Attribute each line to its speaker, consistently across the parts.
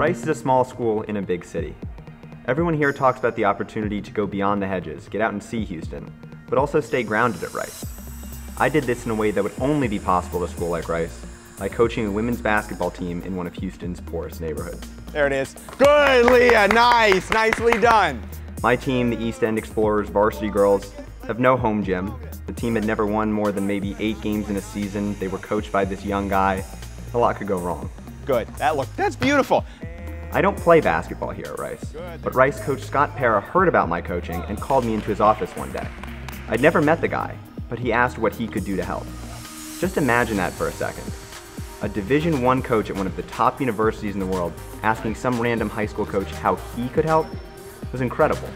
Speaker 1: Rice is a small school in a big city. Everyone here talks about the opportunity to go beyond the hedges, get out and see Houston, but also stay grounded at Rice. I did this in a way that would only be possible at a school like Rice by coaching a women's basketball team in one of Houston's poorest neighborhoods.
Speaker 2: There it is. Good, Leah. Nice. Nicely done.
Speaker 1: My team, the East End Explorers varsity girls, have no home gym. The team had never won more than maybe eight games in a season. They were coached by this young guy. A lot could go wrong.
Speaker 2: Good. That look. That's beautiful.
Speaker 1: I don't play basketball here at Rice, but Rice coach Scott Pera heard about my coaching and called me into his office one day. I'd never met the guy, but he asked what he could do to help. Just imagine that for a second. A Division One coach at one of the top universities in the world asking some random high school coach how he could help was incredible.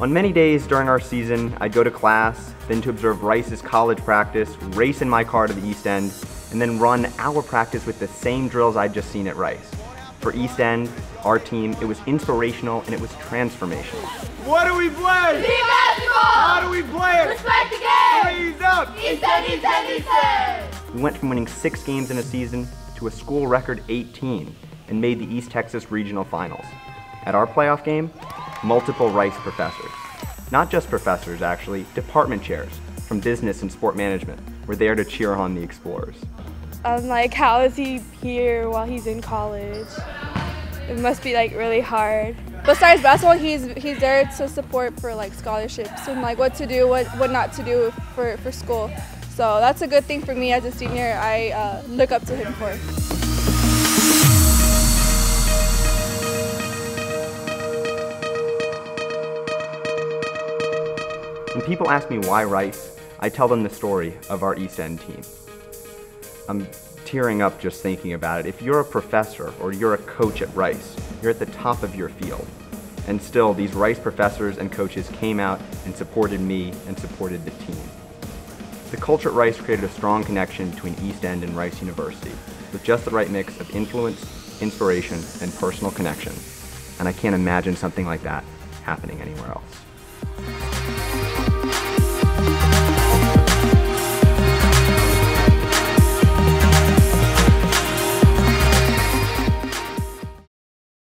Speaker 1: On many days during our season, I'd go to class, then to observe Rice's college practice, race in my car to the East End, and then run our practice with the same drills I'd just seen at Rice. For East End, our team, it was inspirational and it was transformational.
Speaker 2: What do we play?
Speaker 3: Team basketball!
Speaker 2: How do we play it?
Speaker 3: Respect the game!
Speaker 2: Please up.
Speaker 3: East End, East End, East End!
Speaker 1: We went from winning six games in a season to a school record 18 and made the East Texas Regional Finals. At our playoff game, multiple Rice professors. Not just professors, actually, department chairs from business and sport management were there to cheer on the Explorers.
Speaker 4: I'm like, how is he here while he's in college? It must be like really hard. Besides basketball, he's he's there to support for like scholarships and like what to do, what what not to do for for school. So that's a good thing for me as a senior. I uh, look up to him for.
Speaker 1: When people ask me why Rice, I tell them the story of our East End team. I'm tearing up just thinking about it. If you're a professor or you're a coach at Rice, you're at the top of your field. And still, these Rice professors and coaches came out and supported me and supported the team. The culture at Rice created a strong connection between East End and Rice University, with just the right mix of influence, inspiration, and personal connection. And I can't imagine something like that happening anywhere else.